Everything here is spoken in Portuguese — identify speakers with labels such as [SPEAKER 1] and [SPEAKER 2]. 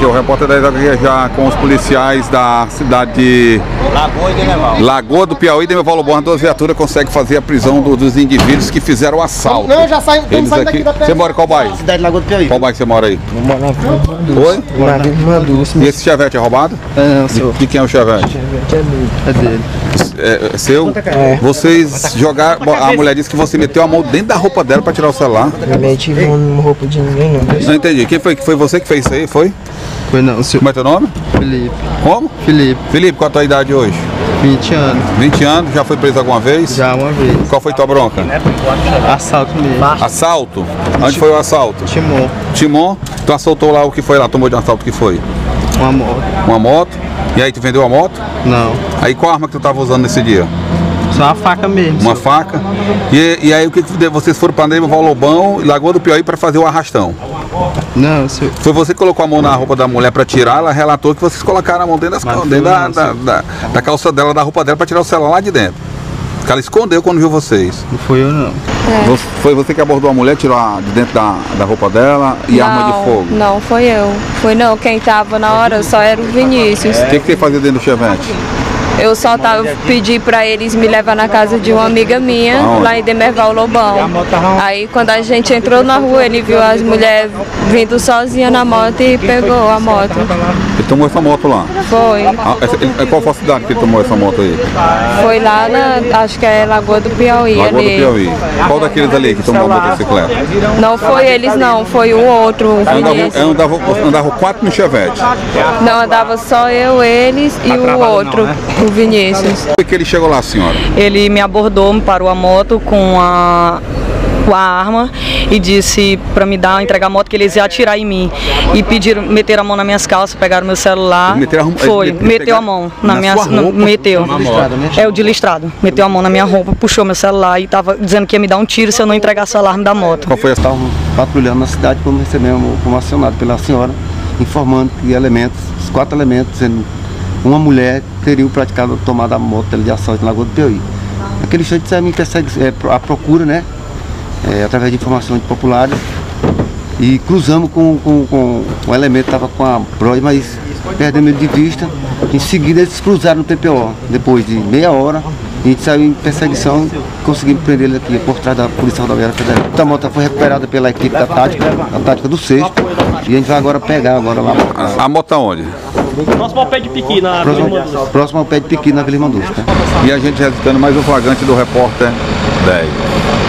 [SPEAKER 1] aqui, o repórter 10 aqui já com os policiais da cidade de
[SPEAKER 2] Lagoa e
[SPEAKER 1] do Piauí, Demeval Loborna, duas viaturas conseguem fazer a prisão do- dos indivíduos que fizeram o assalto.
[SPEAKER 3] Não, já saímos, estamos
[SPEAKER 1] Eles
[SPEAKER 3] saindo
[SPEAKER 1] aqui.
[SPEAKER 3] daqui da
[SPEAKER 1] Você mora em qual bairro?
[SPEAKER 3] Cidade de Lagoa do Piauí.
[SPEAKER 1] Qual bairro você mora aí? Oi?
[SPEAKER 4] Na Vila
[SPEAKER 1] E esse chevette é roubado?
[SPEAKER 4] não, senhor.
[SPEAKER 1] De quem é o chevette?
[SPEAKER 4] É dele.
[SPEAKER 1] É, é seu? Vocês jogaram. bom, A mulher disse que você meteu a mão dentro da roupa dela pra tirar o celular.
[SPEAKER 4] Não meti numa roupa de ninguém, não.
[SPEAKER 1] Não entendi. Quem foi? Foi você que fez isso aí? Foi?
[SPEAKER 4] Foi não, senhor.
[SPEAKER 1] Como é teu nome?
[SPEAKER 4] Felipe.
[SPEAKER 1] Como?
[SPEAKER 4] Felipe,
[SPEAKER 1] Felipe, qual a tua idade hoje?
[SPEAKER 4] 20 anos.
[SPEAKER 1] 20 anos, já foi preso alguma vez?
[SPEAKER 4] Já uma vez.
[SPEAKER 1] Qual foi tua bronca?
[SPEAKER 4] Assalto mesmo.
[SPEAKER 1] Assalto? Onde foi o assalto?
[SPEAKER 4] Timon,
[SPEAKER 1] Timon, tu assaltou lá o que foi lá, tomou de assalto o que foi?
[SPEAKER 4] uma moto.
[SPEAKER 1] Uma moto? E aí tu vendeu a moto?
[SPEAKER 4] Não.
[SPEAKER 1] Aí qual arma que tu tava usando nesse dia?
[SPEAKER 4] Só uma faca mesmo.
[SPEAKER 1] Uma
[SPEAKER 4] senhor.
[SPEAKER 1] faca? E, e aí o que, que vocês foram para Neiva, Lobão e Lagoa do Piauí para fazer o arrastão?
[SPEAKER 4] Não, senhor.
[SPEAKER 1] Foi você que colocou a mão na roupa da mulher para tirar, ela relatou que vocês colocaram a mão dentro, das, dentro da,
[SPEAKER 4] não,
[SPEAKER 1] da,
[SPEAKER 4] senhor.
[SPEAKER 1] da, da calça dela, da roupa dela para tirar o celular lá de dentro. Que ela escondeu quando viu vocês.
[SPEAKER 4] Não foi eu, não.
[SPEAKER 1] Você- Foi você que abordou a mulher, tirou a- de dentro da, da roupa dela e arma de fogo.
[SPEAKER 5] Não, foi eu. Foi não, quem tava na hora só era o Vinícius.
[SPEAKER 1] O que, que você fazia dentro do chevette?
[SPEAKER 5] Eu só tava, pedi pra eles me levar na casa de uma amiga minha,
[SPEAKER 1] Aonde?
[SPEAKER 5] lá em Demerval Lobão. Aí quando a gente entrou na rua, ele viu as mulheres vindo sozinha na moto e pegou a moto.
[SPEAKER 1] Tomou essa moto lá.
[SPEAKER 5] Foi.
[SPEAKER 1] Ah, essa- ele- qual foi a cidade que ele tomou essa moto aí?
[SPEAKER 5] Foi lá na, acho que é Lagoa do Piauí
[SPEAKER 1] Lagoa do
[SPEAKER 5] ali.
[SPEAKER 1] Piauí. Qual daqueles ali que tomou a motocicleta?
[SPEAKER 5] Não foi eles não, foi o outro, o
[SPEAKER 1] Andava, andava, andava quatro no chevette.
[SPEAKER 5] Não, andava só eu, eles e o outro, o Vinícius.
[SPEAKER 1] Foi que ele chegou lá, senhora?
[SPEAKER 6] Ele me abordou, me parou a moto com a com a arma e disse para me dar, entregar a moto que eles iam atirar em mim. E pediram, meteram a mão nas minhas calças, pegaram meu celular.
[SPEAKER 1] Meteram a-
[SPEAKER 6] Foi,
[SPEAKER 1] eles
[SPEAKER 6] meteu
[SPEAKER 1] pegaram
[SPEAKER 6] a mão na,
[SPEAKER 1] na
[SPEAKER 6] minha
[SPEAKER 1] roupa?
[SPEAKER 6] meteu.
[SPEAKER 4] né?
[SPEAKER 6] É o de listrado. Meteu a mão na minha roupa, puxou meu celular e tava dizendo que ia me dar um tiro se eu não entregasse o alarme da moto.
[SPEAKER 1] Qual foi a
[SPEAKER 7] Estavam patrulhando na cidade quando recebemos, fomos acionados pela senhora, informando que elementos, os quatro elementos, sendo uma mulher, teriam praticado tomada a moto de assalto em Lagoa do Piauí. Naquele instante saímos em persegue- é, à procura, né? É, através de informações populares. E cruzamos com, com, com o elemento que estava com a Bros, mas perdemos ele de vista. Em seguida eles cruzaram no PPO. Depois de meia hora, a gente saiu em perseguição e conseguimos prender ele aqui por trás da Polícia Rodoviária Federal. A moto foi recuperada pela equipe da tática, a tática do sexto. E a gente vai agora pegar agora lá.
[SPEAKER 1] A, a moto tá onde?
[SPEAKER 8] Próximo ao pé de piqui na Vila
[SPEAKER 7] Próximo,
[SPEAKER 8] Mandus.
[SPEAKER 7] próximo ao pé de Piqui na Vila Mandusca.
[SPEAKER 1] E a gente registrando mais um flagrante do repórter 10.